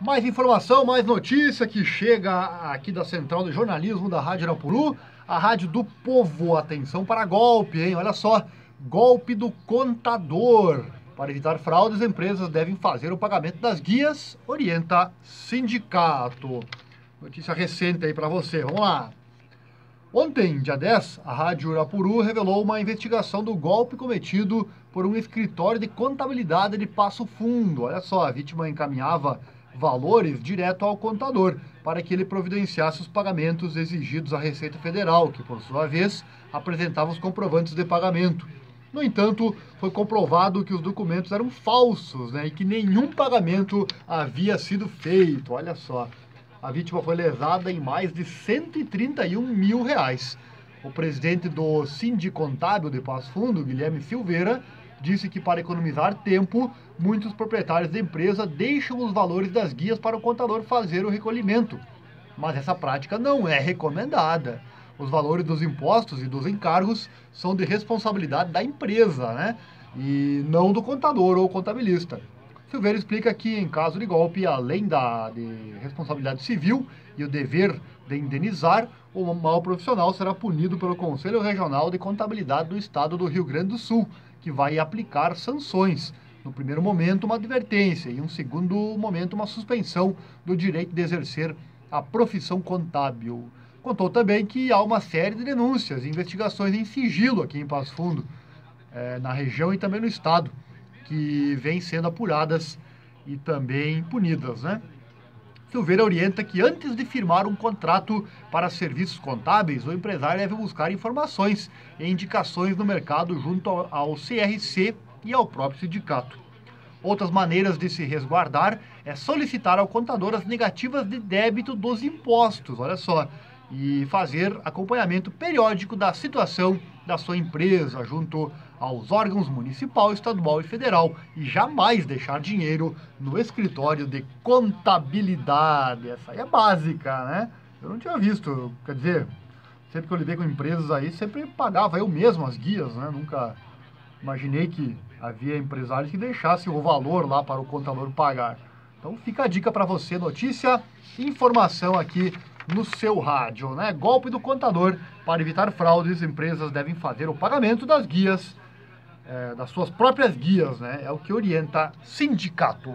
Mais informação, mais notícia que chega aqui da Central de Jornalismo da Rádio Arapuru, a Rádio do Povo. Atenção para golpe, hein? Olha só, golpe do contador. Para evitar fraudes, empresas devem fazer o pagamento das guias, orienta sindicato. Notícia recente aí para você, vamos lá. Ontem, dia 10, a Rádio Urapuru revelou uma investigação do golpe cometido por um escritório de contabilidade de Passo Fundo. Olha só, a vítima encaminhava valores direto ao contador para que ele providenciasse os pagamentos exigidos à Receita Federal, que por sua vez apresentava os comprovantes de pagamento. No entanto, foi comprovado que os documentos eram falsos né, e que nenhum pagamento havia sido feito. Olha só. A vítima foi lesada em mais de 131 mil reais. O presidente do Sindicontábil de Passo Fundo, Guilherme Silveira, disse que para economizar tempo, muitos proprietários da empresa deixam os valores das guias para o contador fazer o recolhimento. Mas essa prática não é recomendada. Os valores dos impostos e dos encargos são de responsabilidade da empresa, né? E não do contador ou contabilista. Silveira explica que, em caso de golpe, além da de responsabilidade civil e o dever de indenizar, o mal profissional será punido pelo Conselho Regional de Contabilidade do Estado do Rio Grande do Sul, que vai aplicar sanções. No primeiro momento, uma advertência e, um segundo momento, uma suspensão do direito de exercer a profissão contábil. Contou também que há uma série de denúncias e investigações em sigilo aqui em Passo Fundo, é, na região e também no estado que vêm sendo apuradas e também punidas, né? Silveira orienta que antes de firmar um contrato para serviços contábeis, o empresário deve buscar informações e indicações no mercado junto ao CRC e ao próprio sindicato. Outras maneiras de se resguardar é solicitar ao contador as negativas de débito dos impostos, olha só, e fazer acompanhamento periódico da situação da sua empresa junto aos órgãos municipal, estadual e federal e jamais deixar dinheiro no escritório de contabilidade. Essa aí é básica, né? Eu não tinha visto, quer dizer, sempre que eu lidei com empresas aí, sempre pagava eu mesmo as guias, né? Nunca imaginei que havia empresários que deixassem o valor lá para o contador pagar. Então fica a dica para você, notícia, informação aqui no seu rádio, né? Golpe do contador. Para evitar fraudes, empresas devem fazer o pagamento das guias, é, das suas próprias guias, né? É o que orienta sindicato.